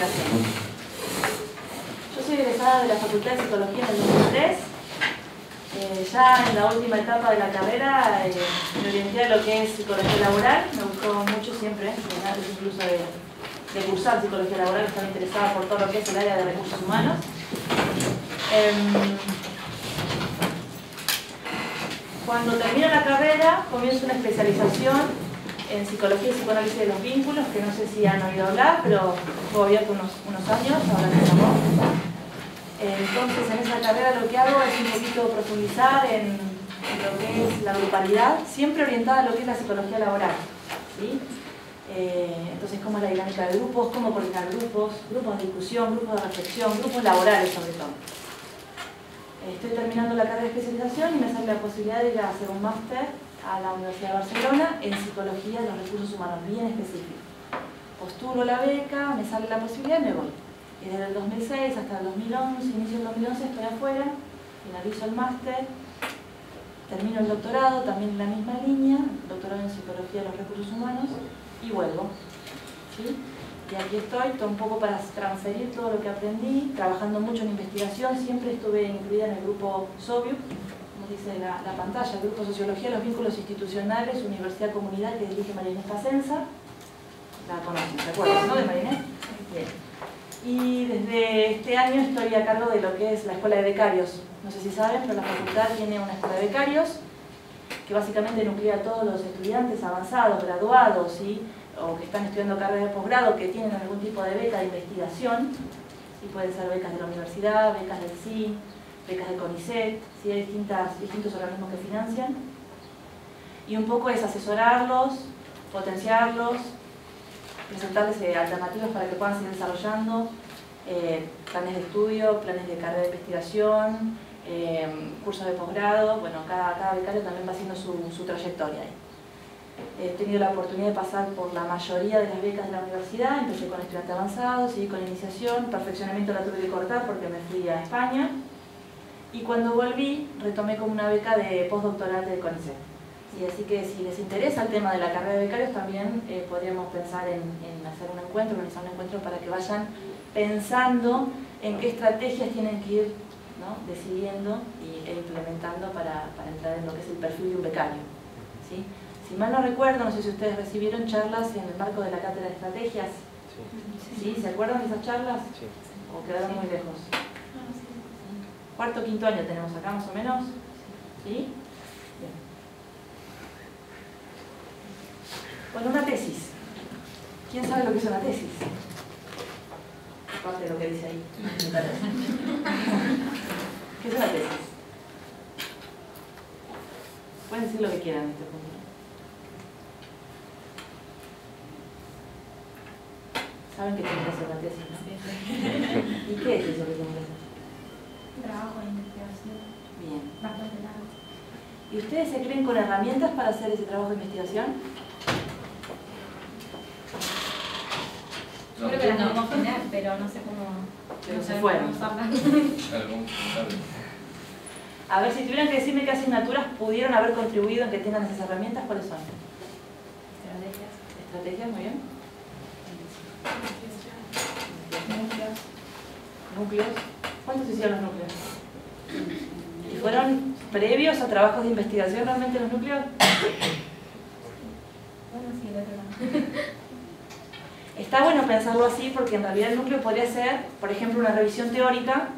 Yo soy egresada de la Facultad de Psicología en el 2003. Eh, ya en la última etapa de la carrera eh, me orienté a lo que es psicología laboral. Me gustó mucho siempre, antes incluso de, de cursar psicología laboral, estaba interesada por todo lo que es el área de recursos humanos. Em, cuando termino la carrera, comienzo una especialización en psicología y psicoanálisis de los vínculos, que no sé si han oído hablar, pero fue abierto unos, unos años, ahora se llamó. Entonces, en esa carrera lo que hago es un poquito profundizar en, lo que es la grupalidad, siempre orientada a lo que es la psicología laboral. ¿sí? Eh, entonces, cómo es la dinámica de grupos, cómo coordinar grupos, grupos de discusión, grupos de reflexión, grupos laborales sobre todo. Estoy terminando la carrera de especialización y me sale la posibilidad de ir a hacer un máster a la Universidad de Barcelona en Psicología de los Recursos Humanos, bien específico. Postulo la beca, me sale la posibilidad y me voy. Y desde el 2006 hasta el 2011, inicio del 2011 estoy afuera, finalizo el máster, termino el doctorado, también en la misma línea, doctorado en Psicología de los Recursos Humanos, y vuelvo. Y aquí estoy, un poco para transferir todo lo que aprendí, trabajando mucho en investigación, siempre estuve incluida en el grupo SOBIU, dice la, pantalla, Grupo Sociología, los Vínculos Institucionales, Universidad Comunidad, que dirige María Inés Pacenza. La conocen, ¿se acuerdan, no? De María Inés. Bien. Y desde este año estoy a cargo de lo que es la Escuela de Becarios. No sé si saben, pero la facultad tiene una escuela de becarios que básicamente nuclea a todos los estudiantes avanzados, graduados o que están estudiando carreras de posgrado que tienen algún tipo de beca de investigación. Y pueden ser becas de la universidad, becas del CIN, becas de CONICET, ¿sí? hay distintas, distintos organismos que financian. Y un poco es asesorarlos, potenciarlos, presentarles eh, alternativas para que puedan seguir desarrollando eh, planes de estudio, planes de carrera de investigación, eh, cursos de posgrado, bueno, cada, cada becario también va haciendo su, su trayectoria ahí. He tenido la oportunidad de pasar por la mayoría de las becas de la universidad, empecé con estudiante avanzado, seguí con iniciación, perfeccionamiento la tuve que cortar porque me fui a España, y cuando volví retomé como una beca de postdoctoral de CONICET. Y así que si les interesa el tema de la carrera de becarios también eh, podríamos pensar en, hacer un encuentro, organizar un encuentro para que vayan pensando en qué estrategias tienen que ir decidiendo y, e implementando para, entrar en lo que es el perfil de un becario. ¿sí? Si mal no recuerdo, no sé si ustedes recibieron charlas en el marco de la cátedra de estrategias. ¿Sí? ¿Se acuerdan de esas charlas? ¿O quedaron muy lejos? Cuarto, quinto año tenemos acá más o menos. ¿Sí? Bien. Bueno, una tesis. ¿Quién sabe lo que es una tesis? Aparte de lo que dice ahí. ¿Qué es una tesis? Pueden decir lo que quieran en este punto. Saben que tienen que hacer una tesis, ¿no? ¿Y qué es eso que tienen que hacer? Investigación. Bien. Bastante largo. ¿Y ustedes se creen con herramientas para hacer ese trabajo de investigación? Yo creo que las podemos tener, pero no sé cómo... Pero no se sé fueron. cómo usarlas. A ver, si tuvieran que decirme qué asignaturas pudieron haber contribuido en que tengan esas herramientas, ¿cuáles son? Estrategias. Estrategias, muy bien. Núcleos. Núcleos. ¿Cuántos hicieron los núcleos? ¿Y fueron previos a trabajos de investigación realmente los núcleos? Bueno, sí, verdad. Está bueno pensarlo así porque en realidad el núcleo podría ser, por ejemplo, una revisión teórica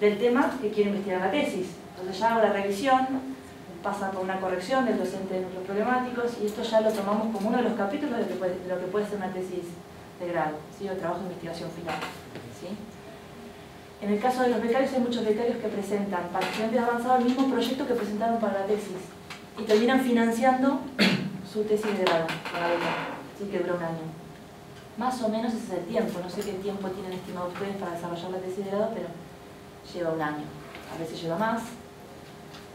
del tema que quiere investigar la tesis. Entonces ya hago la revisión, pasa por una corrección del docente de núcleos problemáticos y esto ya lo tomamos como uno de los capítulos de lo que puede, de lo que puede ser una tesis de grado, ¿sí? o trabajo de investigación final. ¿sí? En el caso de los becarios hay muchos becarios que presentan para estudiantes avanzados el mismo proyecto que presentaron para la tesis y terminan financiando su tesis de grado la beca, así que dura un año. Más o menos ese es el tiempo, no sé qué tiempo tienen estimado ustedes para desarrollar la tesis de grado, pero lleva un año. A veces lleva más,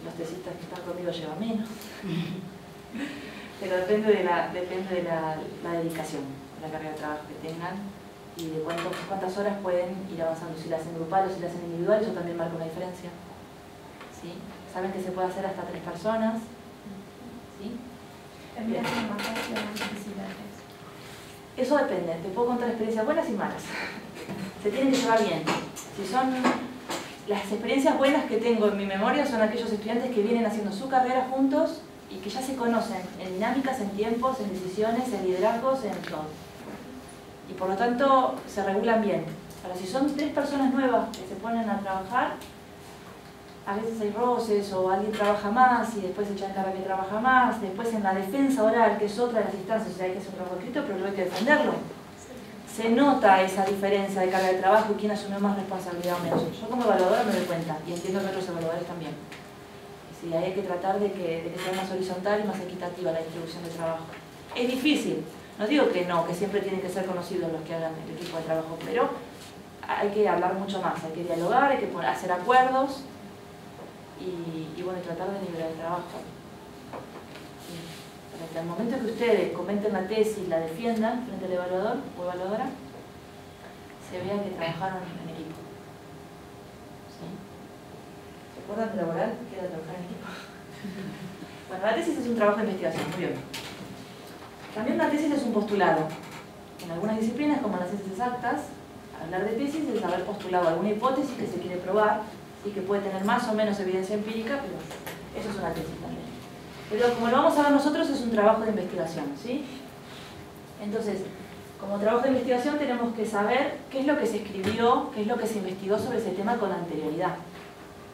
los tesistas que están conmigo llevan menos. pero depende de la, depende de la, la dedicación, la carga de trabajo que tengan y de cuántas horas pueden ir avanzando, si la hacen grupal o si la hacen individual, eso también marca una diferencia. ¿Sí? Saben que se puede hacer hasta tres personas. ¿Sí? Las. Eso depende, te puedo contar experiencias buenas y malas. Se tienen que llevar bien. Si son las experiencias buenas que tengo en mi memoria son aquellos estudiantes que vienen haciendo su carrera juntos y que ya se conocen en dinámicas, en tiempos, en decisiones, en liderazgos, en todo. Y por lo tanto se regulan bien. Ahora, si son tres personas nuevas que se ponen a trabajar, a veces hay roces o alguien trabaja más y después se echa en cara que trabaja más, después en la defensa oral, que es otra de las instancias, o hay que hacer un trabajo escrito, pero luego hay que defenderlo. Se nota esa diferencia de carga de trabajo y quién asume más responsabilidad o menos. Yo como evaluadora me doy cuenta y entiendo que otros evaluadores también. Sí, hay que tratar de que sea más horizontal y más equitativa la distribución de trabajo. Es difícil, no digo que no, que siempre tienen que ser conocidos los que hagan el equipo de trabajo, pero hay que hablar mucho más, hay que dialogar, hay que hacer acuerdos y, bueno, tratar de nivelar el trabajo. Para que al momento que ustedes comenten la tesis, la defiendan frente al evaluador o evaluadora, se vea que trabajaron en equipo. ¿Se acuerdan de laboral? Queda trabajar en equipo. bueno, la tesis es un trabajo de investigación, muy bien. También una tesis es un postulado. En algunas disciplinas, como en las ciencias exactas, hablar de tesis es haber postulado alguna hipótesis que se quiere probar y que puede tener más o menos evidencia empírica, pero eso es una tesis también. Pero como lo vamos a ver nosotros, es un trabajo de investigación, ¿sí? Entonces, como trabajo de investigación tenemos que saber qué es lo que se escribió, qué es lo que se investigó sobre ese tema con anterioridad.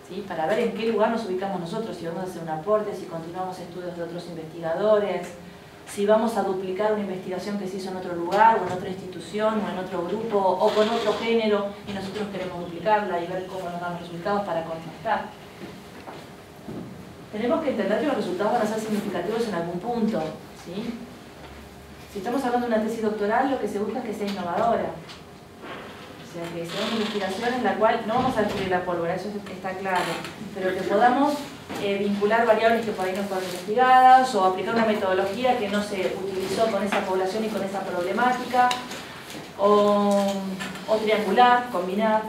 ¿sí? Para ver en qué lugar nos ubicamos nosotros, si vamos a hacer un aporte, si continuamos estudios de otros investigadores, si vamos a duplicar una investigación que se hizo en otro lugar o en otra institución o en otro grupo o con otro género y nosotros queremos duplicarla y ver cómo nos dan los resultados para contrastar. Tenemos que entender que los resultados van a ser significativos en algún punto. ¿sí? Si estamos hablando de una tesis doctoral, lo que se busca es que sea innovadora. O sea, que sea una investigación en la cual no vamos a descubrir la pólvora, eso está claro, pero que podamos eh, vincular variables que por ahí no fueron investigadas o aplicar una metodología que no se utilizó con esa población y con esa problemática o, triangular, combinar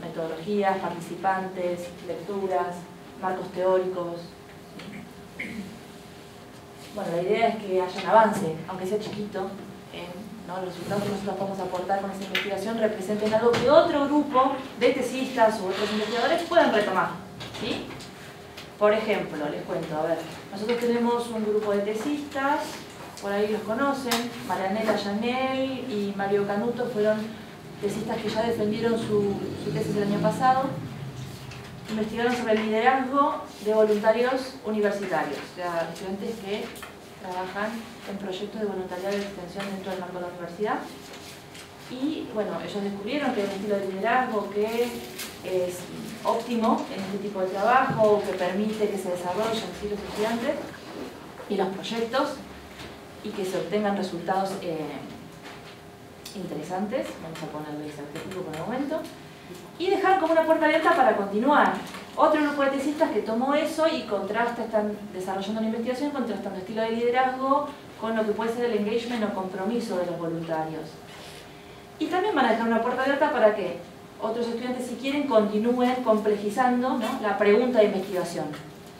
metodologías, participantes, lecturas, marcos teóricos. Bueno, la idea es que haya un avance, aunque sea chiquito, en los resultados que nosotros a aportar con esa investigación representen algo que otro grupo de tesistas u otros investigadores puedan retomar. ¿sí? Por ejemplo, les cuento, a ver, nosotros tenemos un grupo de tesistas, por ahí los conocen, Marianela Yanel y Mario Canuto fueron tesistas que ya defendieron su, tesis el año pasado, investigaron sobre el liderazgo de voluntarios universitarios, o sea, estudiantes que trabajan en proyectos de voluntariado de extensión dentro del marco de la universidad. Y bueno, ellos descubrieron que hay un estilo de liderazgo que es óptimo en este tipo de trabajo, que permite que se desarrollen los estudiantes y los proyectos y que se obtengan resultados eh, interesantes, vamos a ponerle ese objetivo por el momento, y dejar como una puerta abierta para continuar. Otro grupo de tesistas que tomó eso y contrasta, están desarrollando una investigación contrastando estilo de liderazgo con lo que puede ser el engagement o compromiso de los voluntarios. Y también van a dejar una puerta abierta para que otros estudiantes, si quieren, continúen complejizando la pregunta de investigación.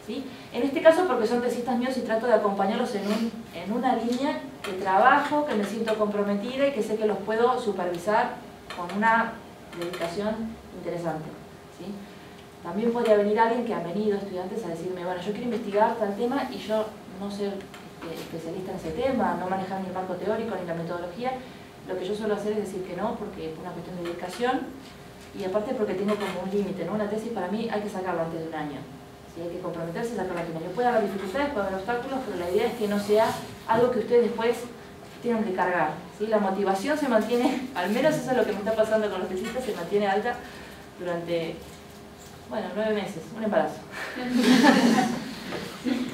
¿sí? En este caso, porque son tesistas míos y trato de acompañarlos en, un, en una línea que trabajo, que me siento comprometida y que sé que los puedo supervisar con una dedicación interesante. ¿sí? También podría venir alguien que ha venido, estudiantes, a decirme, bueno, yo quiero investigar tal tema y yo no este, especialista en ese tema, no manejar ni el marco teórico ni la metodología. Lo que yo suelo hacer es decir que no, porque es una cuestión de dedicación y aparte porque tengo como un límite, ¿no? Una tesis para mí hay que sacarla antes de un año. Si hay que comprometerse a sacarla antes de un año. Puede haber dificultades, puede haber obstáculos, pero la idea es que no sea algo que ustedes después tengan que cargar. ¿sí? La motivación se mantiene, al menos eso es lo que me está pasando con los tesistas, se mantiene alta durante, bueno, nueve meses, un embarazo.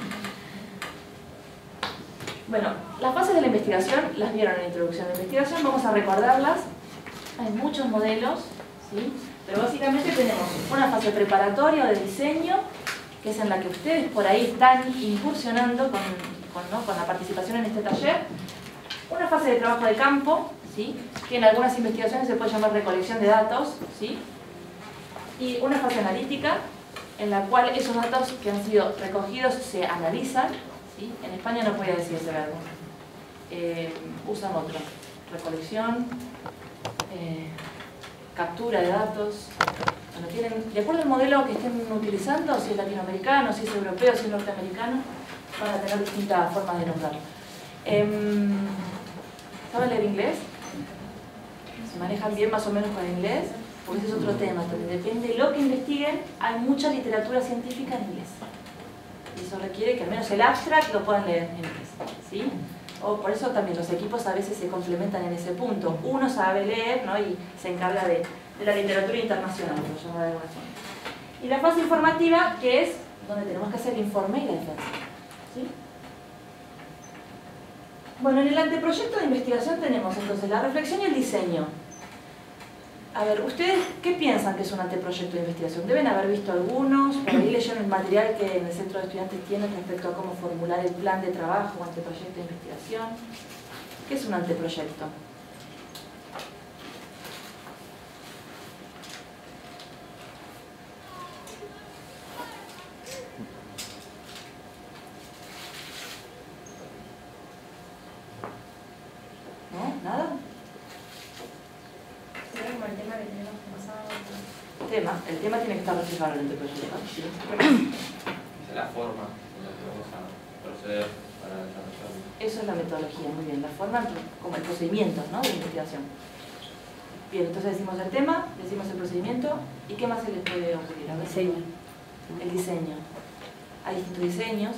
bueno, las fases de la investigación las vieron en la introducción de investigación, vamos a recordarlas. Hay muchos modelos, pero básicamente tenemos una fase preparatoria de diseño, que es en la que ustedes por ahí están incursionando con, con, la participación en este taller. Una fase de trabajo de campo, ¿sí? que en algunas investigaciones se puede llamar recolección de datos. ¿sí? Y una fase analítica, en la cual esos datos que han sido recogidos se analizan. ¿Sí? En España no puede decir ese verbo. Eh, usan otro. recolección, eh, captura de datos. Bueno, tienen, de acuerdo al modelo que estén utilizando, si es latinoamericano, si es europeo, si es norteamericano, van a tener distintas formas de nombrarlo. Eh, ¿Saben leer inglés? ¿Se manejan bien más o menos con inglés? Porque ese es otro tema también. Depende de lo que investiguen, hay mucha literatura científica en inglés. Eso requiere que al menos el abstract lo puedan leer en inglés. ¿sí? O por eso también los equipos a veces se complementan en ese punto. Uno sabe leer ¿no? y se encarga de, de la literatura internacional, por de alguna forma. Y la fase informativa, que es donde tenemos que hacer el informe y la defensa. ¿sí? Bueno, en el anteproyecto de investigación tenemos entonces la reflexión y el diseño. A ver, ¿ustedes qué piensan que es un anteproyecto de investigación? Deben haber visto algunos, por ahí leyeron el material que en el centro de estudiantes tienen respecto a cómo formular el plan de trabajo o anteproyecto de investigación. ¿Qué es un anteproyecto? ¿No? ¿Nada? Sería como el tema que tenemos pensado. Tema. El tema tiene que estar reflejado en el anteproyecto. Sí. Esa es la forma en la que vamos a proceder para desarrollarlo. Eso es la metodología, muy bien. La forma como el procedimiento ¿no? de investigación. Bien, entonces decimos el tema, decimos el procedimiento y ¿qué más se les puede ocurrir? A ver. Diseño. El diseño. Hay distintos diseños.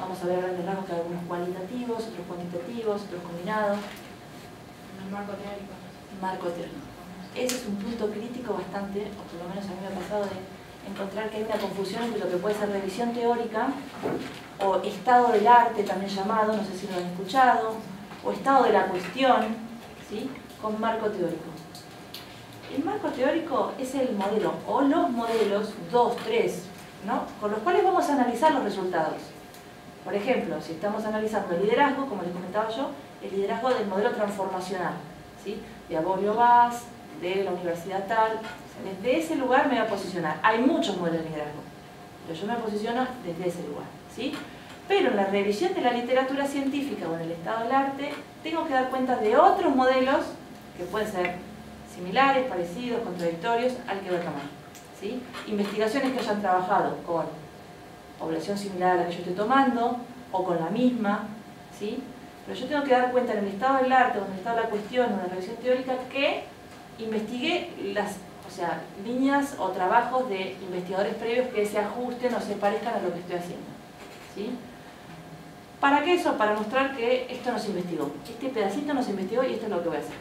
Vamos a ver a grandes rasgos que hay algunos cualitativos, otros cuantitativos, otros combinados. El marco teórico. Marco teórico. Ese es un punto crítico bastante, o por lo menos a mí me ha pasado de encontrar que hay una confusión entre lo que puede ser revisión teórica o estado del arte también llamado, no sé si lo han escuchado, o estado de la cuestión, ¿sí? con marco teórico. El marco teórico es el modelo o los modelos, dos, tres, ¿no? con los cuales vamos a analizar los resultados. Por ejemplo, si estamos analizando el liderazgo, como les comentaba yo, el liderazgo del modelo transformacional, ¿sí? de Aborio Vaz, de la universidad tal, desde ese lugar me voy a posicionar. Hay muchos modelos de liderazgo, pero yo me posiciono desde ese lugar. ¿sí? Pero en la revisión de la literatura científica o en el estado del arte, tengo que dar cuenta de otros modelos que pueden ser similares, parecidos, contradictorios al que voy a tomar. ¿sí? Investigaciones que hayan trabajado con población similar a la que yo estoy tomando o con la misma, ¿sí? pero yo tengo que dar cuenta en el estado del arte o en la cuestión o en la revisión teórica que investigué las o sea, líneas o trabajos de investigadores previos que se ajusten o se parezcan a lo que estoy haciendo. ¿sí? ¿Para qué eso? Para mostrar que esto no se investigó. Este pedacito no se investigó y esto es lo que voy a hacer.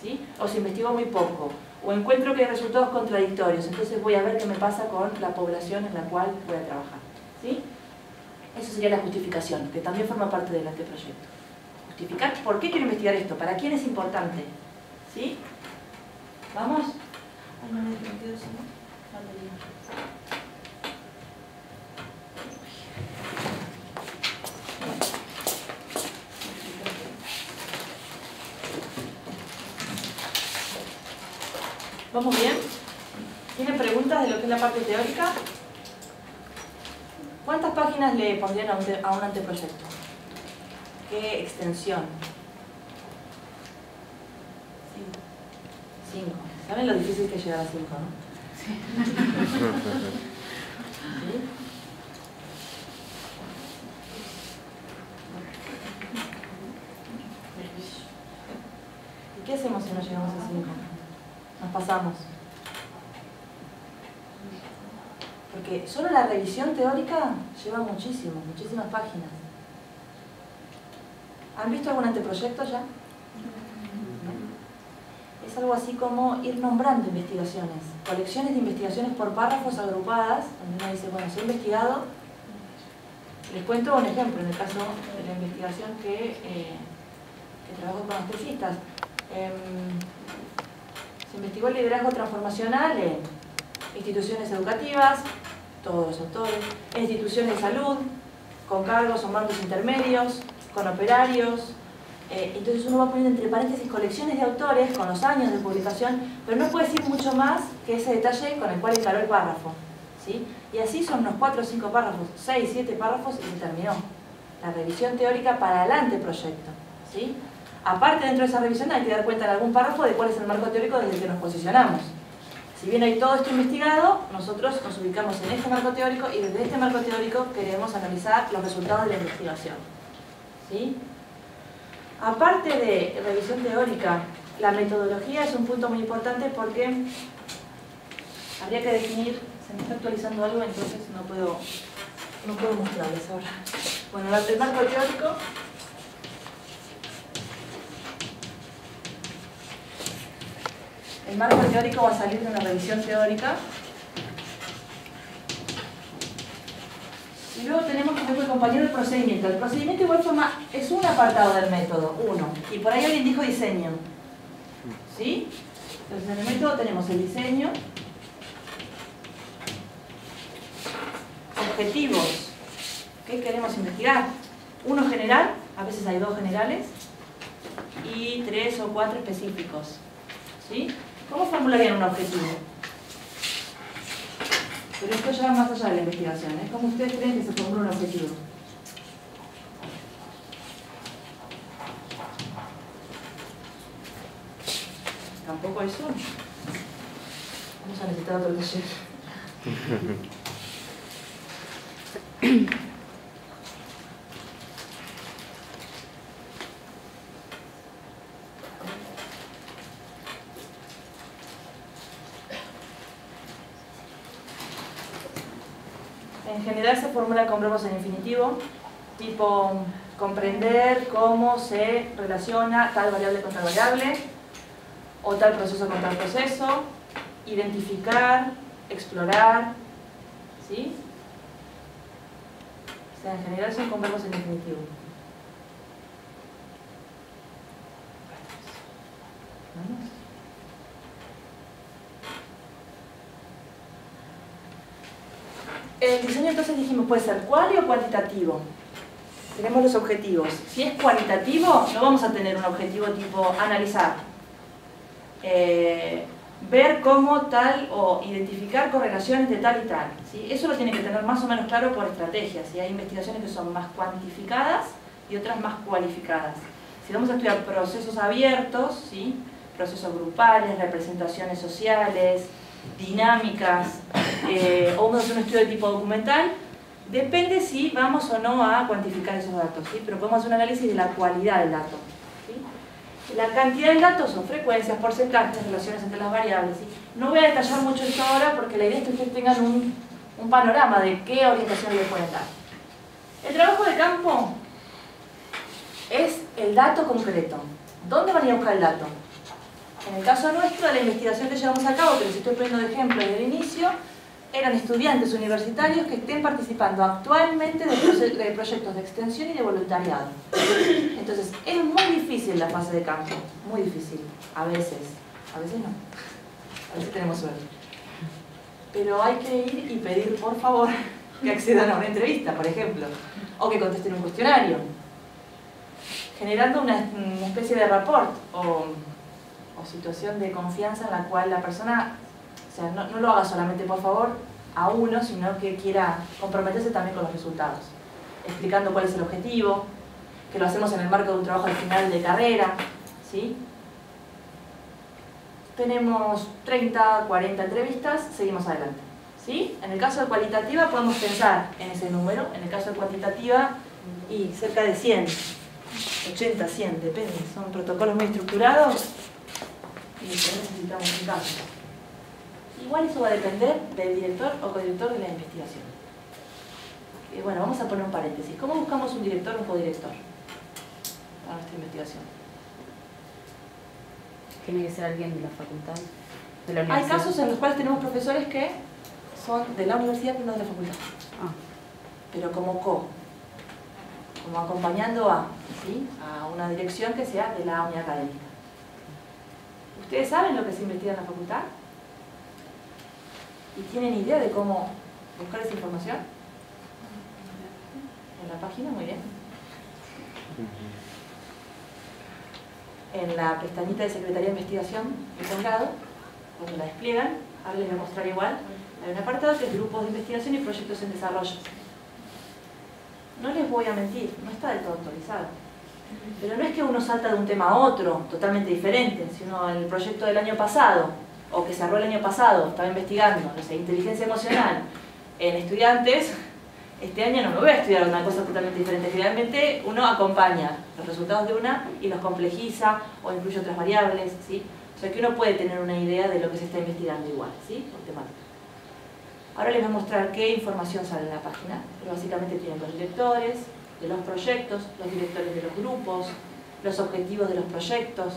¿sí? O se investigó muy poco. O encuentro que hay resultados contradictorios. Entonces voy a ver qué me pasa con la población en la cual voy a trabajar. ¿sí? Eso sería la justificación, que también forma parte del anteproyecto. Justificar por qué quiero investigar esto, para quién es importante. ¿Sí? ¿Vamos? Batería. ¿Vamos bien? ¿Tienen preguntas de lo que es la parte teórica? ¿Cuántas páginas le pondrían a un anteproyecto? ¿Qué extensión? Cinco. ¿Saben lo difícil que es llegar a cinco, no? ¿Sí? ¿Y qué hacemos si no llegamos a cinco? Nos pasamos. Porque solo la revisión teórica lleva muchísimo, muchísimas páginas. ¿Han visto algún anteproyecto ya? Es algo así como ir nombrando investigaciones, colecciones de investigaciones por párrafos agrupadas, donde uno dice, bueno, se ha investigado. Les cuento un ejemplo, en el caso de la investigación que, eh, trabajo con los tesistas. Em, se investigó el liderazgo transformacional en instituciones educativas, todos los autores, en instituciones de salud, con cargos o mandos intermedios, con operarios. Eh, entonces uno va poniendo entre paréntesis colecciones de autores con los años de publicación, pero no puede decir mucho más que ese detalle con el cual encaró el párrafo. ¿sí? Y así son unos 4 o 5 párrafos, 6, 7 párrafos y se terminó. La revisión teórica para el anteproyecto. ¿sí? Aparte, dentro de esa revisión hay que dar cuenta en algún párrafo de cuál es el marco teórico desde el que nos posicionamos. Si bien hay todo esto investigado, nosotros nos ubicamos en este marco teórico y desde este marco teórico queremos analizar los resultados de la investigación. ¿Sí? Aparte de revisión teórica, la metodología es un punto muy importante porque habría que definir, se me está actualizando algo, entonces no puedo, no puedo mostrarles ahora. Bueno, el marco teórico El marco teórico va a salir de una revisión teórica. Y luego tenemos, como el compañero, el procedimiento. El procedimiento igual forma, es un apartado del método, uno. Y por ahí alguien dijo diseño. ¿Sí? Entonces en el método tenemos el diseño, objetivos, ¿qué queremos investigar? Uno general, a veces hay dos generales, y tres o cuatro específicos. ¿Sí? ¿Cómo formularían un objetivo? Pero esto ya va más allá de la investigación. ¿eh? ¿Cómo ustedes creen que se formula un objetivo? Tampoco eso. Vamos a necesitar otro taller. En general se formula con verbos en infinitivo, tipo comprender cómo se relaciona tal variable con tal variable, o tal proceso con tal proceso, identificar, explorar, ¿sí? O sea, en general son con verbos en infinitivo. ¿Vamos? El diseño entonces dijimos puede ser cuali o cuantitativo. Tenemos los objetivos. Si es cualitativo, no vamos a tener un objetivo tipo analizar. Eh, ver cómo tal o identificar correlaciones de tal y tal. ¿sí? Eso lo tiene que tener más o menos claro por estrategias. ¿sí? Hay investigaciones que son más cuantificadas y otras más cualificadas. Si vamos a estudiar procesos abiertos, ¿sí? procesos grupales, representaciones sociales, dinámicas, eh, o vamos a hacer un estudio de tipo documental, depende si vamos o no a cuantificar esos datos, ¿sí? pero podemos hacer un análisis de la cualidad del dato. ¿sí? La cantidad de datos son frecuencias, porcentajes, relaciones entre las variables. ¿sí? No voy a detallar mucho esto ahora porque la idea es que ustedes tengan un, un panorama de qué orientación le pueden dar. El trabajo de campo es el dato concreto. ¿Dónde van a ir a buscar el dato? En el caso nuestro, la investigación que llevamos a cabo, que les estoy poniendo de ejemplo desde el inicio, eran estudiantes universitarios que estén participando actualmente de, proyectos de extensión y de voluntariado. Entonces, es muy difícil la fase de campo, muy difícil, a veces, a veces no, a veces tenemos suerte. Pero hay que ir y pedir, por favor, que accedan a una entrevista, por ejemplo, o que contesten un cuestionario, generando una, especie de rapport o situación de confianza en la cual la persona, o sea, no, lo haga solamente por favor a uno, sino que quiera comprometerse también con los resultados, explicando cuál es el objetivo, que lo hacemos en el marco de un trabajo al final de carrera, ¿sí? Tenemos 30, 40 entrevistas, seguimos adelante. ¿sí? En el caso de cualitativa podemos pensar en ese número, en el caso de cuantitativa y cerca de 100, 80, 100, depende, son protocolos muy estructurados y necesitamos un cambio. Igual eso va a depender del director o codirector de la investigación. Y bueno, vamos a poner un paréntesis. ¿Cómo buscamos un director o un codirector para nuestra investigación? ¿Tiene que ser alguien de la facultad? De la Hay casos en los cuales tenemos profesores que son de la universidad pero no de la facultad. Ah. Pero como co, como acompañando a, ¿sí? a una dirección que sea de la unidad académica. ¿Ustedes saben lo que se investiga en la facultad? ¿Y tienen idea de cómo buscar esa información? En la página, muy bien. En la pestañita de Secretaría de Investigación de posgrado, cuando la despliegan, ahora les voy a mostrar igual, hay un apartado que es grupos de investigación y proyectos en desarrollo. No les voy a mentir, no está del todo actualizado. Pero no es que uno salta de un tema a otro, totalmente diferente. Si uno en el proyecto del año pasado, o que cerró el año pasado, estaba investigando, no sé, inteligencia emocional en estudiantes, este año no me voy a estudiar una cosa totalmente diferente. Generalmente uno acompaña los resultados de una y los complejiza o incluye otras variables, ¿sí? O sea que uno puede tener una idea de lo que se está investigando igual, ¿sí? Por temática. Ahora les voy a mostrar qué información sale en la página. Pero básicamente tienen los directores de los proyectos, los directores de los grupos, los objetivos de los proyectos,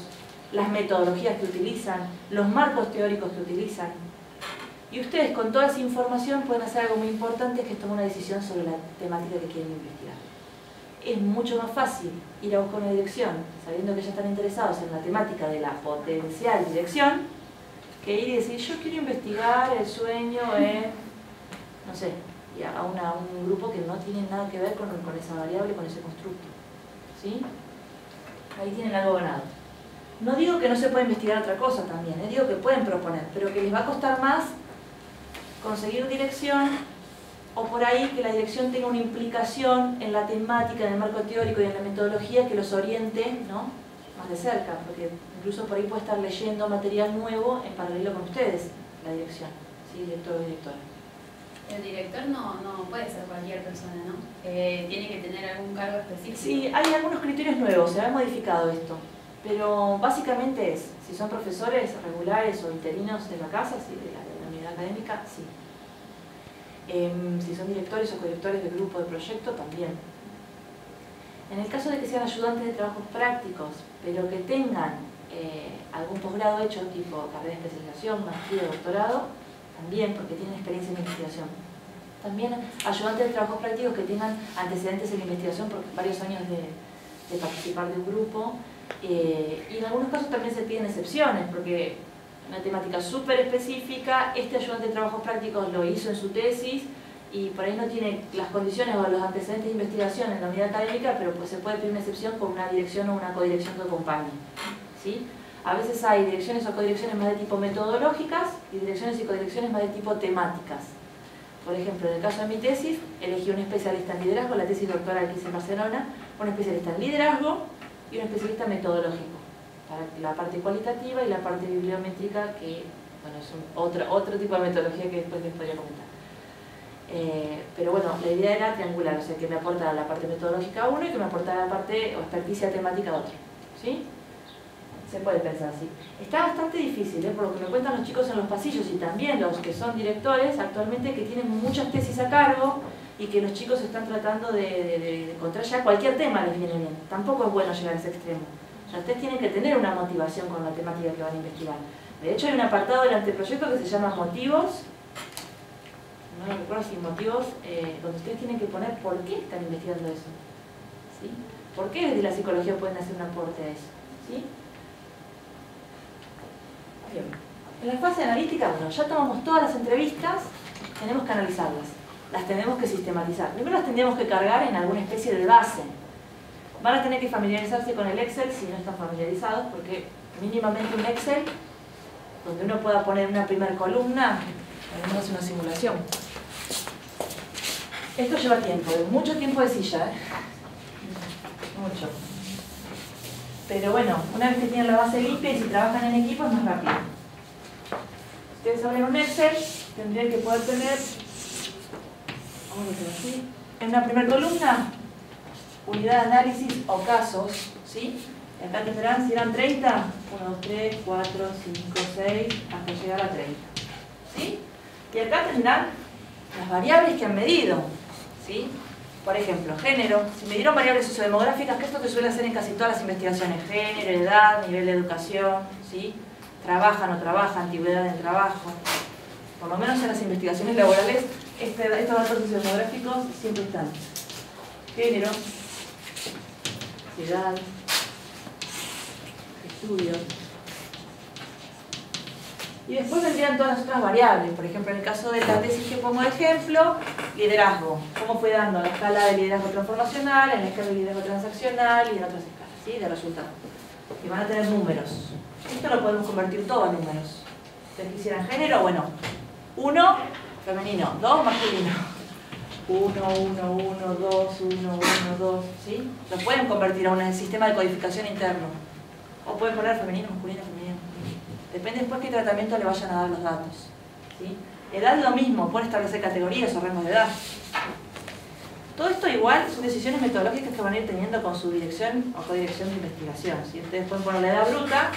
las metodologías que utilizan, los marcos teóricos que utilizan. Y ustedes con toda esa información pueden hacer algo muy importante que es tomar una decisión sobre la temática que quieren investigar. Es mucho más fácil ir a buscar una dirección, sabiendo que ya están interesados en la temática de la potencial dirección, que ir y decir, yo quiero investigar el sueño en no sé, y a, un grupo que no tiene nada que ver con, esa variable, con ese constructo. ¿Sí? Ahí tienen algo ganado. No digo que no se pueda investigar otra cosa también, ¿eh? digo que pueden proponer, pero que les va a costar más conseguir dirección o por ahí que la dirección tenga una implicación en la temática, en el marco teórico y en la metodología que los oriente ¿no? más de cerca, porque incluso por ahí puede estar leyendo material nuevo en paralelo con ustedes, la dirección, ¿sí? director o directora. El director no, no puede ser cualquier persona, ¿no? Eh, tiene que tener algún cargo específico. Sí, hay algunos criterios nuevos, se ha modificado esto. Pero básicamente es, si son profesores regulares o interinos de la casa, sí, de la, unidad académica, sí. Em, si son directores o codirectores de grupo de proyecto, también. En el caso de que sean ayudantes de trabajos prácticos, pero que tengan eh, algún posgrado hecho, tipo carrera de especialización, maestría, doctorado, también porque tienen experiencia en investigación. También ayudantes de trabajos prácticos que tengan antecedentes en investigación por varios años de, participar de un grupo. Eh, y en algunos casos también se piden excepciones, porque una temática súper específica, este ayudante de trabajos prácticos lo hizo en su tesis y por ahí no tiene las condiciones o los antecedentes de investigación en la unidad académica, pero pues se puede pedir una excepción con una dirección o una codirección que acompañe. ¿sí? A veces hay direcciones o codirecciones más de tipo metodológicas y direcciones y codirecciones más de tipo temáticas. Por ejemplo, en el caso de mi tesis, elegí un especialista en liderazgo, la tesis doctoral que hice en Barcelona, un especialista en liderazgo y un especialista metodológico, para la parte cualitativa y la parte bibliométrica, que bueno, es otro, otro tipo de metodología que después les podría comentar. Eh, pero bueno, la idea era triangular, o sea, que me aporta la parte metodológica uno y que me aporta la parte o experticia temática otro. ¿sí? Se puede pensar así. Está bastante difícil, ¿eh? por lo que me cuentan los chicos en los pasillos y también los que son directores actualmente que tienen muchas tesis a cargo y que los chicos están tratando de, encontrar ya cualquier tema les viene bien. Tampoco es bueno llegar a ese extremo. Ya ustedes tienen que tener una motivación con la temática que van a investigar. De hecho hay un apartado del anteproyecto que se llama motivos, no recuerdo si motivos, eh, donde ustedes tienen que poner por qué están investigando eso. ¿Sí? ¿Por qué desde la psicología pueden hacer un aporte a eso? ¿Sí? En la fase analítica, bueno, ya tomamos todas las entrevistas, tenemos que analizarlas, las tenemos que sistematizar. Primero las tendríamos que cargar en alguna especie de base. Van a tener que familiarizarse con el Excel si no están familiarizados, porque mínimamente un Excel, donde uno pueda poner una primera columna, tenemos una simulación. Esto lleva tiempo, mucho tiempo de silla, ¿eh? Mucho. Pero bueno, una vez que tienen la base limpia y si trabajan en equipo es más rápido. Ustedes abren un Excel, tendrían que poder tener, en una primera columna, unidad de análisis o casos, ¿sí? Y acá tendrán, si eran 30, 1, 2, 3, 4, 5, 6, hasta llegar a 30. ¿Sí? Y acá tendrán las variables que han medido, ¿sí? Por ejemplo, género. Si me dieron variables sociodemográficas, que esto se suele hacer en casi todas las investigaciones, género, edad, nivel de educación, ¿sí? trabajan o trabaja, antigüedad en trabajo. Por lo menos en las investigaciones laborales, este, estos datos sociodemográficos siempre están. Género, edad, estudios, y después vendrían todas las otras variables, por ejemplo, en el caso de la tesis que pongo de ejemplo, liderazgo. ¿Cómo fue dando la escala de liderazgo transformacional, en la escala de liderazgo transaccional y en otras escalas, ¿sí? De resultados. Y van a tener números. Esto lo podemos convertir todo en números. ¿Ustedes quisieran género? Bueno, uno femenino, dos masculino. 1, 1, 1, 2, 1, 1, 2, ¿sí? Lo pueden convertir a un sistema de codificación interno. O pueden poner femenino, masculino, femenino. Depende después qué tratamiento le vayan a dar los datos. ¿sí? Edad lo mismo, pueden establecer categorías o rangos de edad. Todo esto igual son decisiones metodológicas que van a ir teniendo con su dirección o codirección de investigación. ¿sí? Ustedes pueden poner la edad bruta,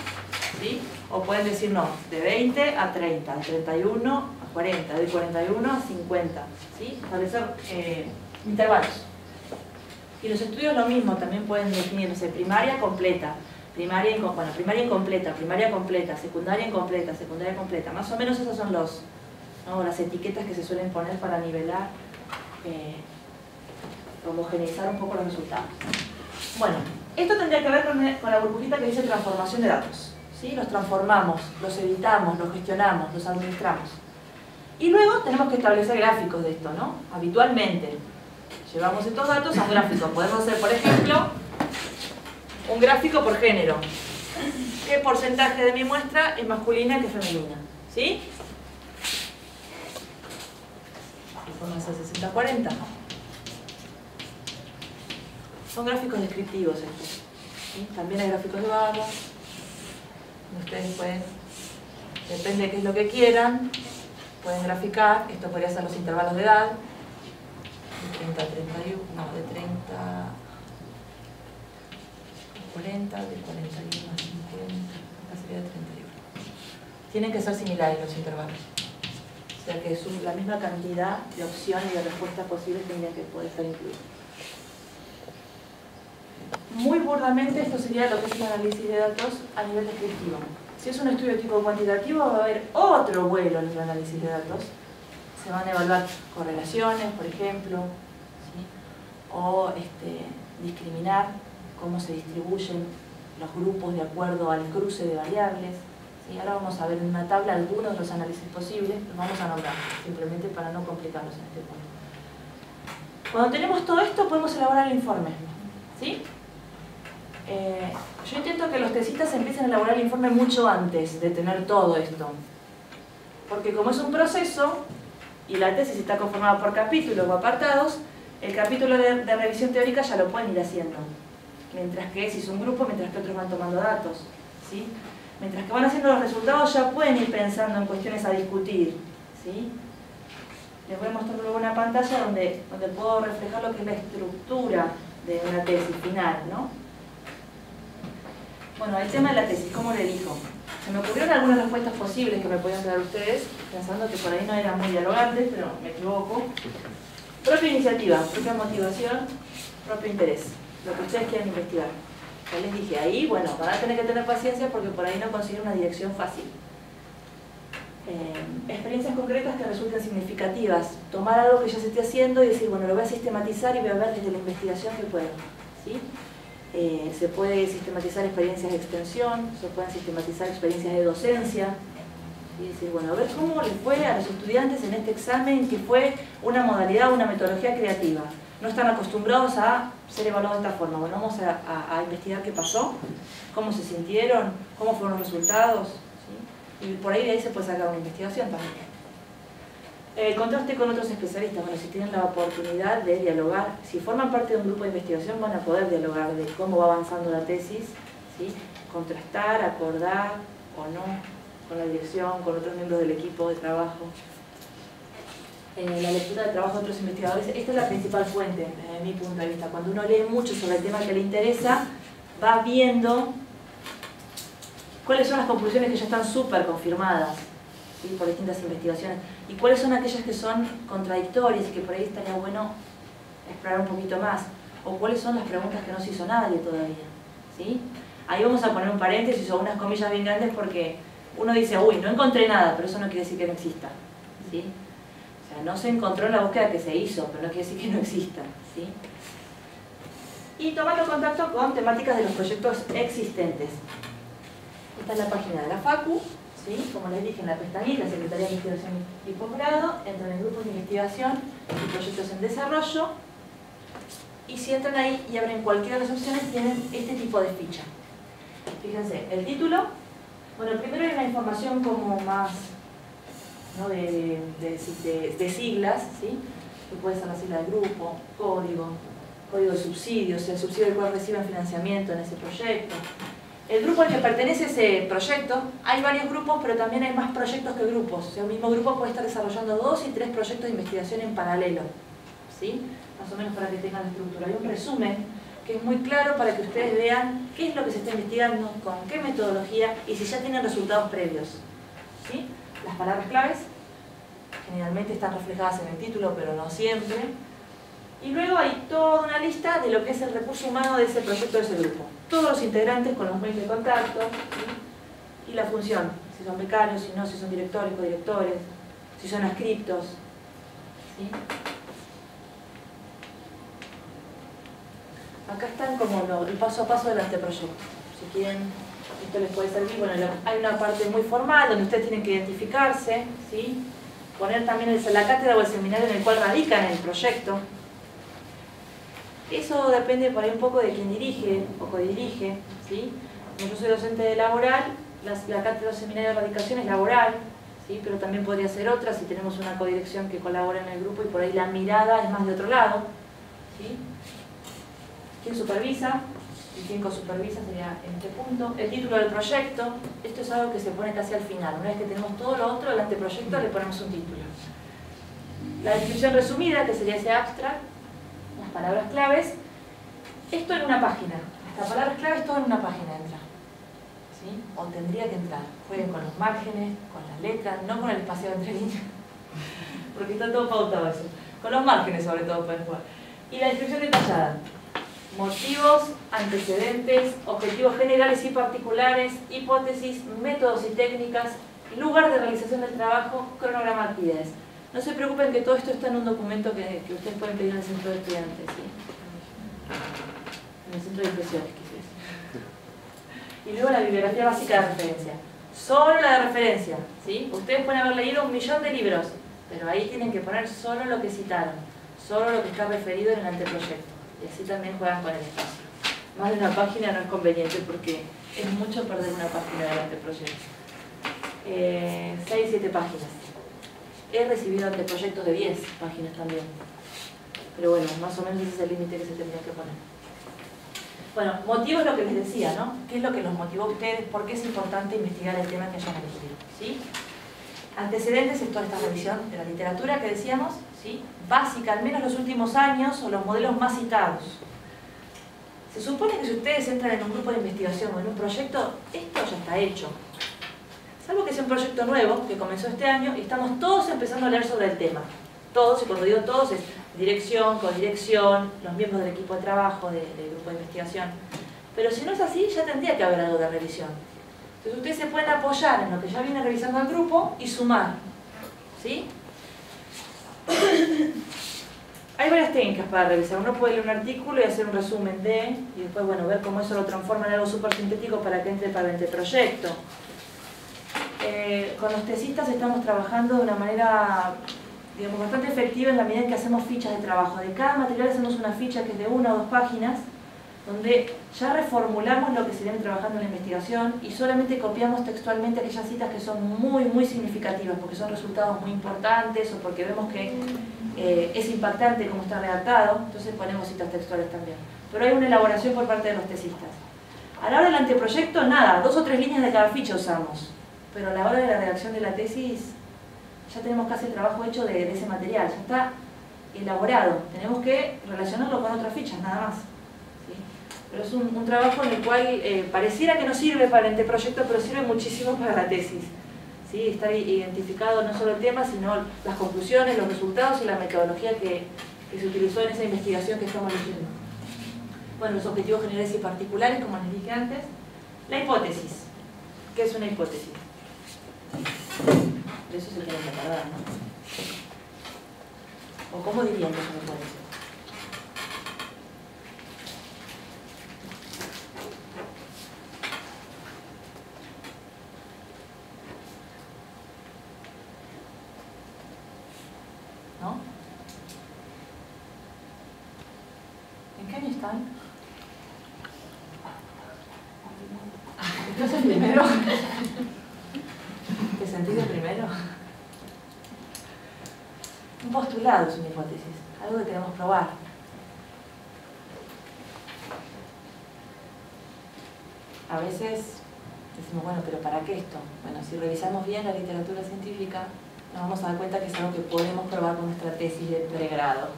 o pueden decir no, de 20 a 30, de 31 a 40, de 41 a 50. ¿sí? Establecer eh, intervalos. Y los estudios lo mismo, también pueden definirse primaria completa, primaria, bueno, primaria incompleta, primaria completa, secundaria incompleta, secundaria completa. Más o menos esas son los, las etiquetas que se suelen poner para nivelar eh, homogeneizar un poco los resultados. Bueno, esto tendría que ver con, la burbujita que dice transformación de datos. ¿sí? Los transformamos, los editamos, los gestionamos, los administramos. Y luego tenemos que establecer gráficos de esto, ¿no? Habitualmente llevamos estos datos a un gráfico. Podemos hacer, por ejemplo, un gráfico por género. ¿Qué porcentaje de mi muestra es masculina que femenina? ¿Sí? ¿Qué 60-40? Son gráficos descriptivos estos. También hay gráficos de barra. Ustedes pueden, depende de qué es lo que quieran, pueden graficar. Esto podría ser los intervalos de edad. De 30 a 31, no, de 30 a 40, de 41 a 50, acá sería de 31. Tienen que ser similares los intervalos. O sea que la misma cantidad de opciones y de respuestas posibles tendría que poder estar incluidas. Muy burdamente esto sería lo que es el análisis de datos a nivel descriptivo. Si es un estudio tipo cuantitativo va a haber otro vuelo en el análisis de datos. Se van a evaluar correlaciones, por ejemplo, o este, discriminar cómo se distribuyen los grupos de acuerdo al cruce de variables. Ahora vamos a ver en una tabla algunos de los análisis posibles, los vamos a nombrar, simplemente para no complicarlos en este punto. Cuando tenemos todo esto podemos elaborar el informe. ¿sí? Eh, yo intento que los tesistas empiecen a elaborar el informe mucho antes de tener todo esto. Porque como es un proceso, y la tesis está conformada por capítulos o apartados, el capítulo de, revisión teórica ya lo pueden ir haciendo. Mientras que si es un grupo, mientras que otros van tomando datos. ¿sí? Mientras que van haciendo los resultados ya pueden ir pensando en cuestiones a discutir. ¿sí? Les voy a mostrar luego una pantalla donde, donde puedo reflejar lo que es la estructura de una tesis final. ¿no? Bueno, el tema de la tesis, ¿cómo le dijo? Se me ocurrieron algunas respuestas posibles que me podían dar ustedes, pensando que por ahí no eran muy dialogantes, pero me equivoco. Propia iniciativa, propia motivación, propio interés, lo que ustedes quieran investigar. Ya les dije, ahí, bueno, van a tener que tener paciencia porque por ahí no consiguen una dirección fácil. Eh, experiencias concretas que resulten significativas. Tomar algo que ya se esté haciendo y decir, bueno, lo voy a sistematizar y voy a ver desde la investigación que puedo. ¿sí? Eh, se puede sistematizar experiencias de extensión, se pueden sistematizar experiencias de docencia, y decir, bueno, a ver cómo les fue a los estudiantes en este examen que fue una modalidad, una metodología creativa. No están acostumbrados a ser evaluados de esta forma. Bueno, vamos a, investigar qué pasó, cómo se sintieron, cómo fueron los resultados. Y por ahí de ahí se puede sacar una investigación también. Eh, contraste con otros especialistas, bueno, si tienen la oportunidad de dialogar, si forman parte de un grupo de investigación van a poder dialogar de cómo va avanzando la tesis, ¿sí? contrastar, acordar o no con la dirección, con otros miembros del equipo de trabajo. Eh, la lectura del trabajo de otros investigadores, esta es la principal fuente desde mi punto de vista. Cuando uno lee mucho sobre el tema que le interesa, va viendo cuáles son las conclusiones que ya están súper confirmadas por distintas investigaciones y cuáles son aquellas que son contradictorias y que por ahí estaría bueno explorar un poquito más o cuáles son las preguntas que no se hizo nadie todavía ¿sí? ahí vamos a poner un paréntesis o unas comillas bien grandes porque uno dice, uy, no encontré nada, pero eso no quiere decir que no exista ¿sí? No se encontró en la búsqueda que se hizo, pero no quiere decir que no exista ¿sí? y tomando contacto con temáticas de los proyectos existentes esta es la página de la FACU como les dije en la pestañita, Secretaría de Investigación y Posgrado, entran en grupos de investigación y proyectos en desarrollo, y si entran ahí y abren cualquiera de las opciones, tienen este tipo de ficha. Fíjense, el título, bueno, primero hay una información como más de, siglas, ¿sí? que puede ser la sigla del grupo, código, código de subsidio, o sea, el subsidio del cual reciben financiamiento en ese proyecto. El grupo al que pertenece ese proyecto, hay varios grupos, pero también hay más proyectos que grupos. O un mismo grupo puede estar desarrollando dos y tres proyectos de investigación en paralelo. ¿Sí? Más o menos para que tengan la estructura. Hay un resumen que es muy claro para que ustedes vean qué es lo que se está investigando, con qué metodología y si ya tienen resultados previos. ¿Sí? Las palabras claves generalmente están reflejadas en el título, pero no siempre. Y luego hay toda una lista de lo que es el recurso humano de ese proyecto, de ese grupo. Todos los integrantes con los medios de contacto y la función, si son becarios, si no, si son directores, codirectores, si son ascriptos. Acá están como el paso a paso del anteproyecto. Si quieren, esto les puede servir. Bueno, hay una parte muy formal donde ustedes tienen que identificarse, ¿sí? poner también la cátedra o el seminario en el cual radican el proyecto. Eso depende por ahí un poco de quién dirige o codirige. ¿sí? Como yo soy docente de laboral, la, la cátedra o seminario de radicación es laboral, ¿sí? pero también podría ser otra si tenemos una codirección que colabora en el grupo y por ahí la mirada es más de otro lado. ¿sí? ¿Quién supervisa? Y quién co-supervisa sería en este punto. El título del proyecto, esto es algo que se pone casi al final. Una vez que tenemos todo lo otro, el anteproyecto le ponemos un título. La descripción resumida, que sería ese abstract, las palabras claves. Esto en una página. Las palabras claves todo en una página entra. ¿Sí? O tendría que entrar. Jueguen con los márgenes, con las letras, no con el espacio entre líneas. Porque está todo pautado eso. Con los márgenes sobre todo pueden jugar. Y la descripción detallada motivos, antecedentes, objetivos generales y particulares, hipótesis, métodos y técnicas, lugar de realización del trabajo, cronograma de actividades. No se preocupen que todo esto está en un documento que, ustedes pueden pedir en el centro de estudiantes, ¿sí? en el centro de impresiones, Y luego la bibliografía básica de referencia. Solo la de referencia, ¿sí? Ustedes pueden haber leído un millón de libros, pero ahí tienen que poner solo lo que citaron, solo lo que está referido en el anteproyecto y así también juegan con el espacio. Más de una página no es conveniente porque es mucho perder una página del anteproyecto. Eh, 6, 7 páginas. He recibido anteproyectos de 10 páginas también. Pero bueno, más o menos ese es el límite que se tendría que poner. Bueno, motivo es lo que les decía, ¿no? ¿Qué es lo que los motivó a ustedes? ¿Por qué es importante investigar el tema que hayan elegido? ¿Sí? Antecedentes es toda esta revisión de la literatura que decíamos, ¿sí? Básica, al menos los últimos años, o los modelos más citados. Se supone que si ustedes entran en un grupo de investigación o en un proyecto, esto ya está hecho. Salvo que sea un proyecto nuevo, que comenzó este año, y estamos todos empezando a leer sobre el tema. Todos, y cuando digo todos es dirección, codirección, los miembros del equipo de trabajo, del grupo de investigación. Pero si no es así, ya tendría que haber algo de revisión. Entonces ustedes se pueden apoyar en lo que ya viene revisando el grupo y sumar. ¿Sí? Hay varias técnicas para revisar. Uno puede leer un artículo y hacer un resumen de, y después bueno, ver cómo eso lo transforma en algo súper sintético para que entre para el proyecto. Eh, con los tesistas estamos trabajando de una manera digamos, bastante efectiva en la medida en que hacemos fichas de trabajo. De cada material hacemos una ficha que es de una o dos páginas donde ya reformulamos lo que se viene trabajando en la investigación y solamente copiamos textualmente aquellas citas que son muy, muy significativas, porque son resultados muy importantes o porque vemos que eh, es impactante cómo está redactado, entonces ponemos citas textuales también. Pero hay una elaboración por parte de los tesistas. A la hora del anteproyecto, nada, dos o tres líneas de cada ficha usamos, pero a la hora de la redacción de la tesis ya tenemos casi el trabajo hecho de, de ese material, ya está elaborado, tenemos que relacionarlo con otras fichas, nada más. Pero es un, trabajo en el cual eh, pareciera que no sirve para el anteproyecto, pero sirve muchísimo para la tesis. ¿sí? Estar identificado no solo el tema, sino las conclusiones, los resultados y la metodología que, se utilizó en esa investigación que estamos leyendo. Bueno, los objetivos generales y particulares, como les dije antes. La hipótesis. ¿Qué es una hipótesis? De eso se tiene que acordar, ¿no? ¿O cómo dirían que es una hipótesis? están? Yo soy primero. ¿Qué sentido primero? Un postulado es una hipótesis, algo que queremos probar. A veces decimos, bueno, pero ¿para qué esto? Bueno, si revisamos bien la literatura científica, nos vamos a dar cuenta que es algo que podemos probar con nuestra tesis de pregrado.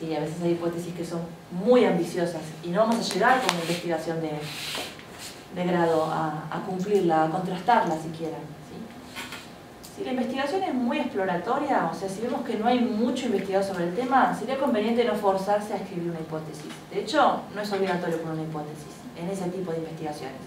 Sí, a veces hay hipótesis que son muy ambiciosas y no vamos a llegar con una investigación de, de grado a, a, cumplirla, a contrastarla siquiera. ¿sí? Si la investigación es muy exploratoria, o sea, si vemos que no hay mucho investigado sobre el tema, sería conveniente no forzarse a escribir una hipótesis. De hecho, no es obligatorio poner una hipótesis en ese tipo de investigaciones.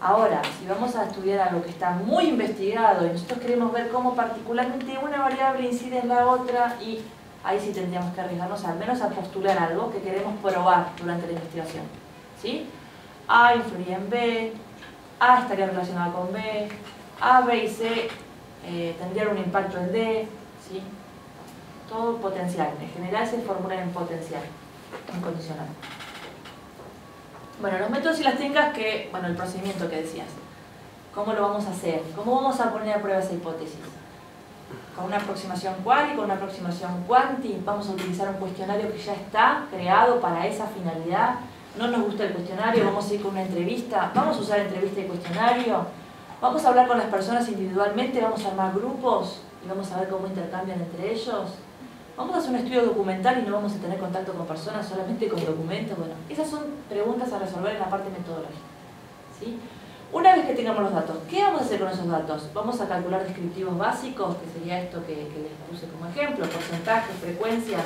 Ahora, si vamos a estudiar algo que está muy investigado y nosotros queremos ver cómo particularmente una variable incide en la otra y ahí sí tendríamos que arriesgarnos al menos a postular algo que queremos probar durante la investigación. ¿Sí? A influye en B, A estaría relacionado con B, A, B y C eh, tendrían un impacto en D, ¿sí? Todo potencial. En general se formulan en potencial, en condicional. Bueno, los métodos y las técnicas que, bueno, el procedimiento que decías. ¿Cómo lo vamos a hacer? ¿Cómo vamos a poner a prueba esa hipótesis? Con una aproximación cual y con una aproximación quanti. Vamos a utilizar un cuestionario que ya está creado para esa finalidad. No nos gusta el cuestionario, vamos a ir con una entrevista. Vamos a usar entrevista y cuestionario. Vamos a hablar con las personas individualmente, vamos a armar grupos y vamos a ver cómo intercambian entre ellos. Vamos a hacer un estudio documental y no vamos a tener contacto con personas solamente con documentos. Bueno, esas son preguntas a resolver en la parte metodológica. ¿sí? Una vez que tengamos los datos, ¿qué vamos a hacer con esos datos? Vamos a calcular descriptivos básicos, que sería esto que, les puse como ejemplo, porcentajes, frecuencias,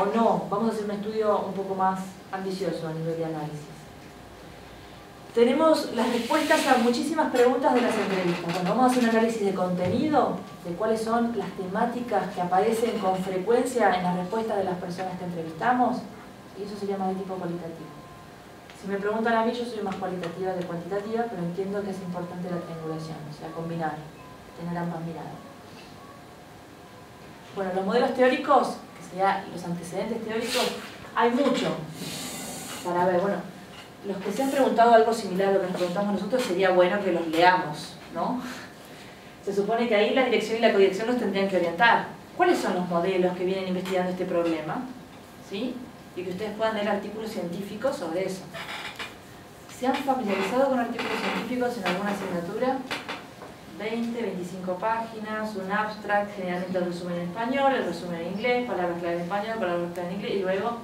o no. Vamos a hacer un estudio un poco más ambicioso a nivel de análisis. Tenemos las respuestas a muchísimas preguntas de las entrevistas. Bueno, vamos a hacer un análisis de contenido, de cuáles son las temáticas que aparecen con frecuencia en las respuestas de las personas que entrevistamos, y eso sería más de tipo cualitativo. Si me preguntan a mí, yo soy más cualitativa que cuantitativa, pero entiendo que es importante la triangulación, o sea, combinar, tener ambas miradas. Bueno, los modelos teóricos, que serían los antecedentes teóricos, hay mucho para ver, bueno, los que se han preguntado algo similar a lo que nos preguntamos nosotros, sería bueno que los leamos, ¿no? Se supone que ahí la dirección y la codirección nos tendrían que orientar. ¿Cuáles son los modelos que vienen investigando este problema? ¿Sí? Y que ustedes puedan leer artículos científicos sobre eso. ¿Se han familiarizado con artículos científicos en alguna asignatura? 20, 25 páginas, un abstract, generalmente el resumen en español, el resumen en inglés, palabras clave en español, palabras clave en inglés, y luego,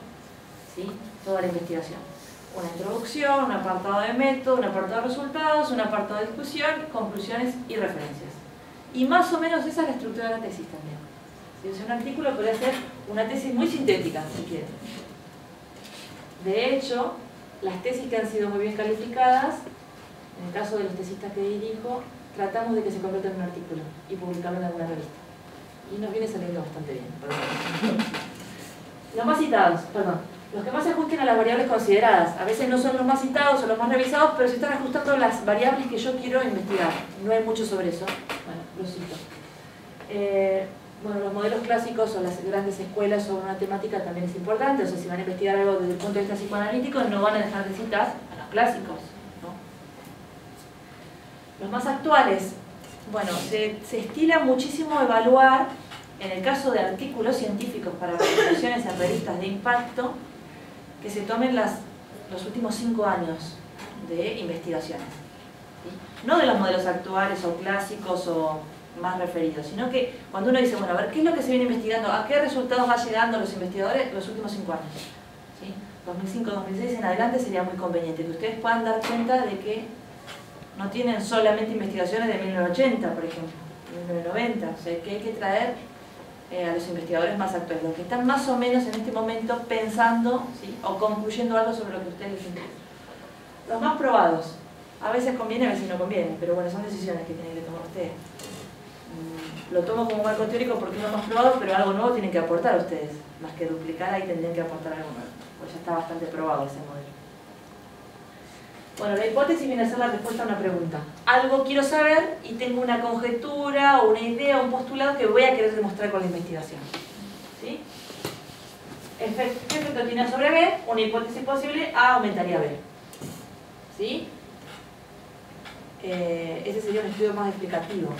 ¿sí? Toda la investigación una introducción, un apartado de método, un apartado de resultados, un apartado de discusión, conclusiones y referencias. Y más o menos esa es la estructura de la tesis también. Si es un artículo podría ser una tesis muy sintética, si quieren. De hecho, las tesis que han sido muy bien calificadas, en el caso de los tesistas que dirijo, tratamos de que se convierta en un artículo y publicarlo en alguna revista. Y nos viene saliendo bastante bien. Los más citados, perdón los que más se ajusten a las variables consideradas. A veces no son los más citados o los más revisados, pero se están ajustando las variables que yo quiero investigar. No hay mucho sobre eso. Bueno, lo cito. Eh, bueno, los modelos clásicos o las grandes escuelas sobre una temática también es importante. O sea, si van a investigar algo desde el punto de vista psicoanalítico, no van a dejar de citar a los clásicos. ¿no? Los más actuales, bueno, se, estila muchísimo evaluar, en el caso de artículos científicos para publicaciones en revistas de impacto, que se tomen las, los últimos cinco años de investigaciones. No de los modelos actuales o clásicos o más referidos, sino que cuando uno dice, bueno, a ver, ¿qué es lo que se viene investigando? ¿A qué resultados va llegando los investigadores los últimos cinco años? ¿Sí? 2005-2006 en adelante sería muy conveniente que ustedes puedan dar cuenta de que no tienen solamente investigaciones de 1980, por ejemplo, 1990, o sea, que hay que traer eh, a los investigadores más actuales, los que están más o menos en este momento pensando o concluyendo algo sobre lo que ustedes les interesa. Los más probados, a veces conviene, a veces no conviene, pero bueno, son decisiones que tienen que tomar ustedes. Mm, lo tomo como marco teórico porque lo más probado, pero algo nuevo tienen que aportar ustedes, más que duplicar ahí tendrían que aportar algo nuevo, pues ya está bastante probado ese modelo. Bueno, la hipótesis viene a ser la respuesta a una pregunta. Algo quiero saber y tengo una conjetura o una idea o un postulado que voy a querer demostrar con la investigación. ¿Sí? ¿Qué efecto tiene sobre B? Una hipótesis posible A aumentaría B. ¿Sí? Eh, ese sería un estudio más explicativo.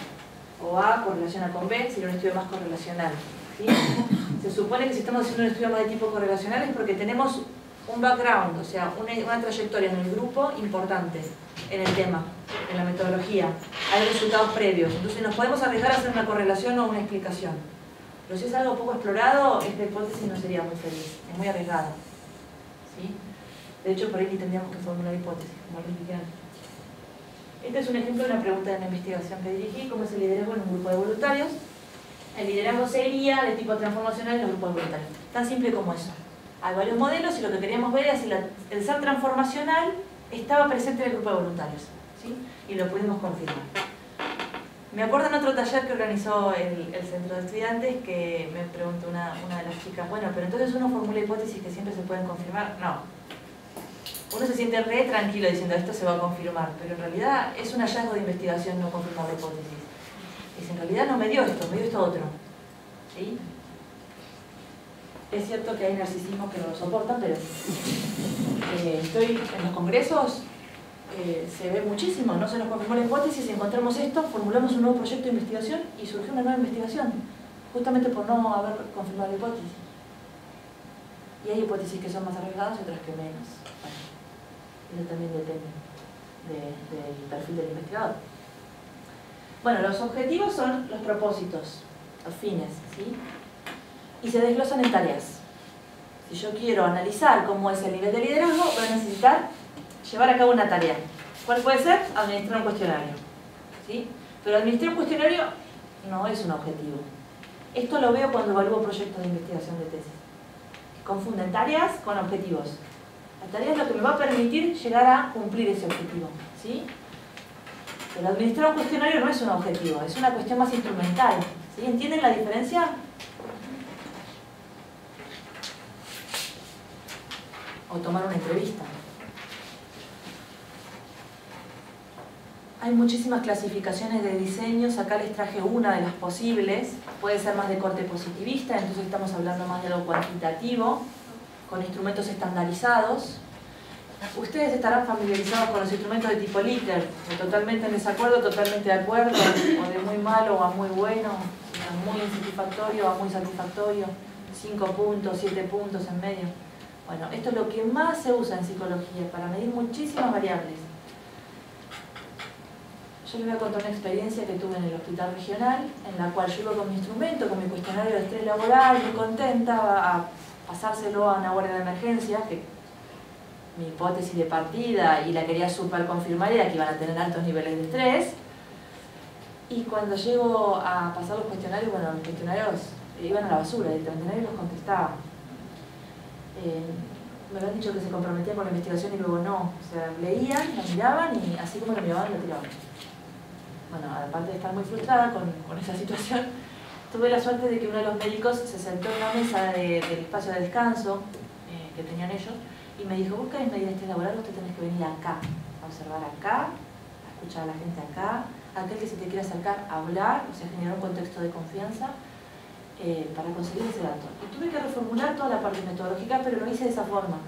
O A correlaciona con B, sería un estudio más correlacional. ¿sí? Se supone que si estamos haciendo un estudio más de tipo correlacional es porque tenemos un background, o sea, una, una trayectoria en el grupo importante en el tema, en la metodología. Hay resultados previos, entonces nos podemos arriesgar a hacer una correlación o una explicación. Pero si es algo poco explorado, esta hipótesis no sería muy feliz, es muy arriesgada. ¿sí? De hecho, por ahí tendríamos que formular hipótesis, como dije antes. Este es un ejemplo de una pregunta de una investigación que dirigí, cómo es el liderazgo en un grupo de voluntarios. El liderazgo sería de tipo transformacional en los grupos voluntarios. Tan simple como eso. Hay varios modelos y lo que queríamos ver es si el ser transformacional estaba presente en el grupo de voluntarios. ¿sí? Y lo pudimos confirmar. Me acuerdo en otro taller que organizó el, centro de estudiantes que me preguntó una, una, de las chicas, bueno, pero entonces uno formula hipótesis que siempre se pueden confirmar. No. Uno se siente re tranquilo diciendo esto se va a confirmar, pero en realidad es un hallazgo de investigación no confirmar la hipótesis. Es en realidad no me dio esto, me dio esto otro. ¿Sí? Es cierto que hay narcisismos que no lo soportan, pero eh, estoy en los congresos, eh, se ve muchísimo, no se nos confirmó la hipótesis, encontramos esto, formulamos un nuevo proyecto de investigación y surgió una nueva investigación, justamente por no haber confirmado la hipótesis. Y hay hipótesis que son más arriesgadas y otras que menos. Eso también depende del perfil del investigador. Bueno, los objetivos son los propósitos, los fines, ¿sí? y se desglosan en tareas. Si yo quiero analizar cómo es el nivel de liderazgo, voy a necesitar llevar a cabo una tarea. ¿Cuál puede ser? Administrar un cuestionario. ¿Sí? Pero administrar un cuestionario no es un objetivo. Esto lo veo cuando evalúo proyectos de investigación de tesis. Confunden tareas con objetivos. La tarea es lo que me va a permitir llegar a cumplir ese objetivo. ¿sí? Pero administrar un cuestionario no es un objetivo, es una cuestión más instrumental. ¿sí? ¿Entienden la diferencia? o tomar una entrevista. Hay muchísimas clasificaciones de diseños, acá les traje una de las posibles, puede ser más de corte positivista, entonces estamos hablando más de lo cuantitativo, con instrumentos estandarizados. Ustedes estarán familiarizados con los instrumentos de tipo Likert, totalmente en desacuerdo, totalmente de acuerdo, o de muy malo a muy bueno, muy insatisfactorio a muy satisfactorio, 5 puntos, 7 puntos en medio. Bueno, esto es lo que más se usa en psicología para medir muchísimas variables. Yo les voy a contar una experiencia que tuve en el hospital regional, en la cual yo iba con mi instrumento, con mi cuestionario de estrés laboral, muy contenta, a pasárselo a una guardia de emergencia, que mi hipótesis de partida y la quería super confirmar era que iban a tener altos niveles de estrés. Y cuando llego a pasar los cuestionarios, bueno, los cuestionarios iban a la basura, directamente nadie los contestaba. Eh, me habían dicho que se comprometían con la investigación y luego no. O sea, leían, lo miraban y así como lo miraban, lo tiraban. Bueno, aparte de estar muy frustrada con esa situación, tuve la suerte de que uno de los médicos se sentó en la mesa del espacio de descanso eh, que tenían ellos y me dijo, busca en medidas laboral, usted tenés que venir acá, a observar acá, a escuchar a la gente acá, aquel que se te quiera acercar a hablar, o sea, generar un contexto de confianza eh, para conseguir ese dato. Y tuve que reformular toda la parte metodológica, pero lo hice de esa forma.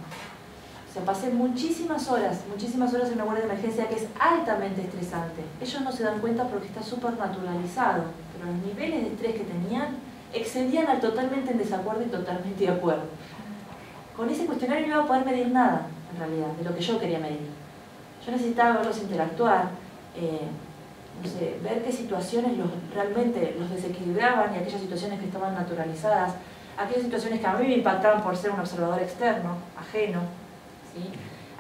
O sea, pasé muchísimas horas, muchísimas horas en una guardia de emergencia que es altamente estresante. Ellos no se dan cuenta porque está súper naturalizado, pero los niveles de estrés que tenían excedían al totalmente en desacuerdo y totalmente de acuerdo. Con ese cuestionario no iba a poder medir nada, en realidad, de lo que yo quería medir. Yo necesitaba verlos interactuar, eh, ver qué situaciones los, realmente los desequilibraban y aquellas situaciones que estaban naturalizadas, aquellas situaciones que a mí me impactaban por ser un observador externo, ajeno, ¿sí?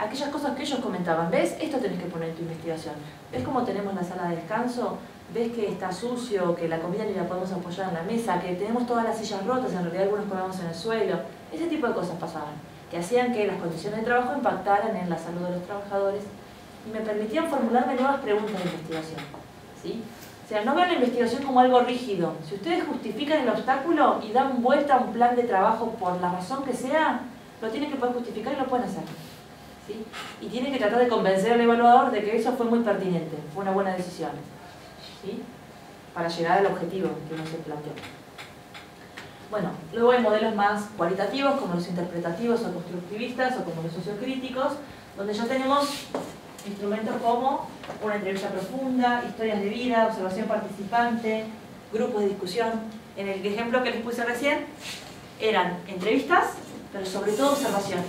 aquellas cosas que ellos comentaban, ¿ves? Esto tenés que poner en tu investigación. ¿Ves cómo tenemos la sala de descanso? ¿Ves que está sucio, que la comida ni la podemos apoyar en la mesa, que tenemos todas las sillas rotas, en realidad algunos comemos en el suelo? Ese tipo de cosas pasaban, que hacían que las condiciones de trabajo impactaran en la salud de los trabajadores y me permitían formularme nuevas preguntas de investigación. O sea, no vean la investigación como algo rígido. Si ustedes justifican el obstáculo y dan vuelta a un plan de trabajo por la razón que sea, lo tienen que poder justificar y lo pueden hacer. ¿sí? Y tienen que tratar de convencer al evaluador de que eso fue muy pertinente, fue una buena decisión. ¿sí? Para llegar al objetivo que uno se planteó. Bueno, luego hay modelos más cualitativos como los interpretativos o constructivistas o como los sociocríticos, donde ya tenemos Instrumentos como una entrevista profunda, historias de vida, observación participante, grupos de discusión. En el ejemplo que les puse recién, eran entrevistas, pero sobre todo observación.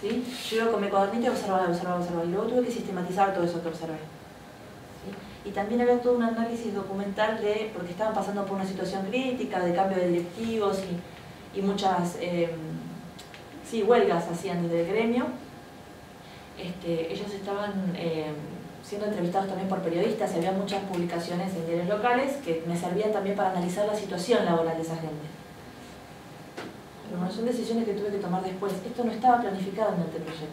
¿sí? Yo iba con mi cuadernito observaba, observaba, observaba. Y luego tuve que sistematizar todo eso que observé. ¿sí? Y también había todo un análisis documental de, porque estaban pasando por una situación crítica, de cambio de directivos y, y muchas eh, sí, huelgas hacían desde el gremio. Este, ellos estaban eh, siendo entrevistados también por periodistas y había muchas publicaciones en diarios locales que me servían también para analizar la situación laboral de esa gente. Pero bueno, son decisiones que tuve que tomar después. Esto no estaba planificado en el proyecto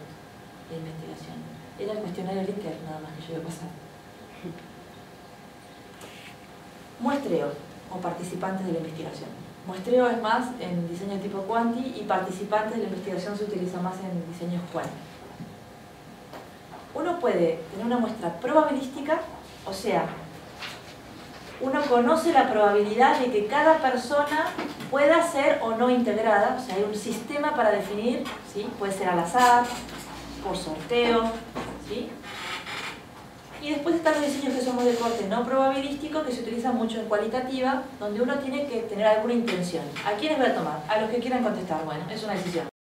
de investigación. Era el cuestionario Likert nada más que yo iba a pasar. Muestreo o participantes de la investigación. Muestreo es más en diseño tipo quanti y participantes de la investigación se utiliza más en diseños quanti. Uno puede tener una muestra probabilística, o sea, uno conoce la probabilidad de que cada persona pueda ser o no integrada, o sea, hay un sistema para definir, ¿sí? puede ser al azar, por sorteo, ¿sí? Y después están los diseños que son muy de corte no probabilístico, que se utilizan mucho en cualitativa, donde uno tiene que tener alguna intención. ¿A quiénes voy a tomar? A los que quieran contestar. Bueno, es una decisión.